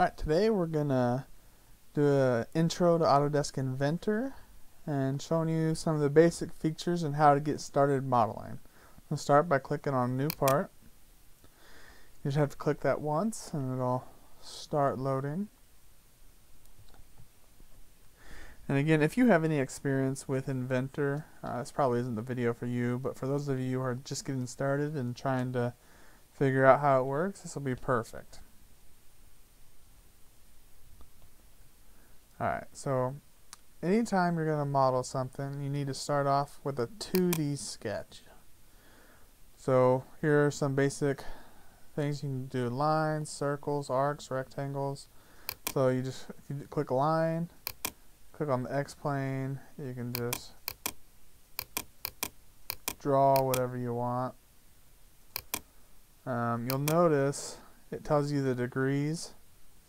Alright, today we're gonna do an intro to Autodesk Inventor and showing you some of the basic features and how to get started modeling. We'll start by clicking on New Part. You just have to click that once and it'll start loading. And again, if you have any experience with Inventor, uh, this probably isn't the video for you, but for those of you who are just getting started and trying to figure out how it works, this will be perfect. Alright, so anytime you're going to model something, you need to start off with a 2D sketch. So here are some basic things you can do lines, circles, arcs, rectangles. So you just you click line, click on the X plane, you can just draw whatever you want. Um, you'll notice it tells you the degrees.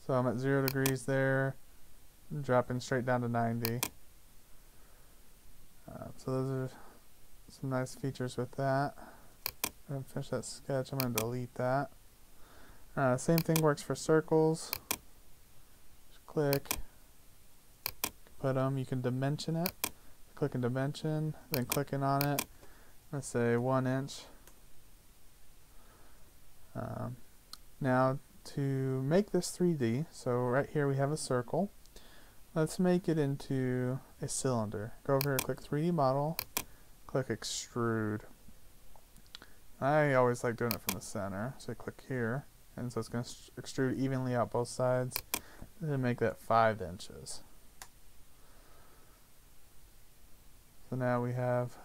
So I'm at zero degrees there dropping straight down to 90. Uh, so those are some nice features with that. I'm going to finish that sketch. I'm going to delete that. Uh, same thing works for circles. Just click, put them. You can dimension it. Click in dimension, then clicking on it. Let's say one inch. Um, now to make this 3D, so right here we have a circle. Let's make it into a cylinder. Go over here, click 3D model, click extrude. I always like doing it from the center, so I click here, and so it's going to extrude evenly out both sides, and then make that 5 inches. So now we have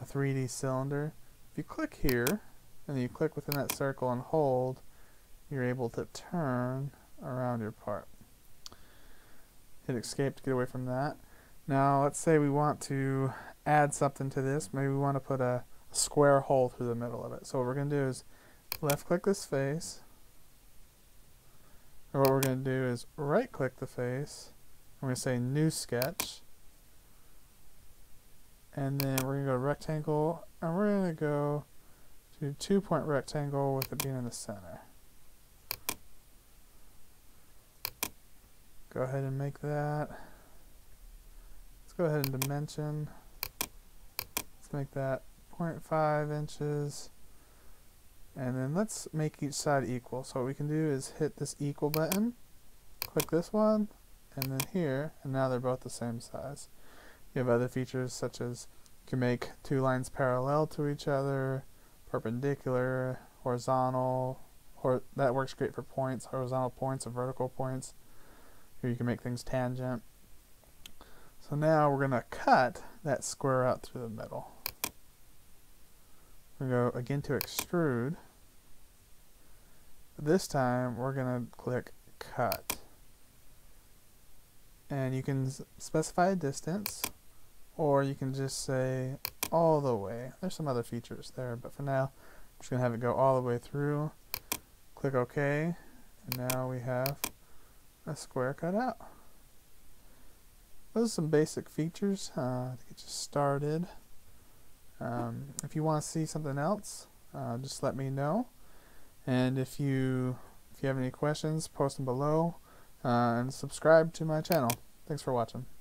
a 3D cylinder. If you click here, and you click within that circle and hold, you're able to turn around your part hit escape to get away from that. Now let's say we want to add something to this. Maybe we want to put a square hole through the middle of it. So what we're going to do is left click this face. Or what we're going to do is right click the face. We're going to say new sketch. And then we're going to go to rectangle and we're going to go to two point rectangle with it being in the center. Go ahead and make that. Let's go ahead and dimension. Let's make that 0.5 inches. And then let's make each side equal. So what we can do is hit this equal button, click this one, and then here, and now they're both the same size. You have other features such as you can make two lines parallel to each other, perpendicular, horizontal, or that works great for points, horizontal points or vertical points. Here you can make things tangent. So now we're going to cut that square out through the middle. We go again to extrude. This time we're going to click cut. And you can specify a distance or you can just say all the way. There's some other features there, but for now I'm just going to have it go all the way through. Click OK, and now we have a square cut out. Those are some basic features uh, to get you started. Um, if you want to see something else, uh, just let me know. And if you if you have any questions, post them below uh, and subscribe to my channel. Thanks for watching.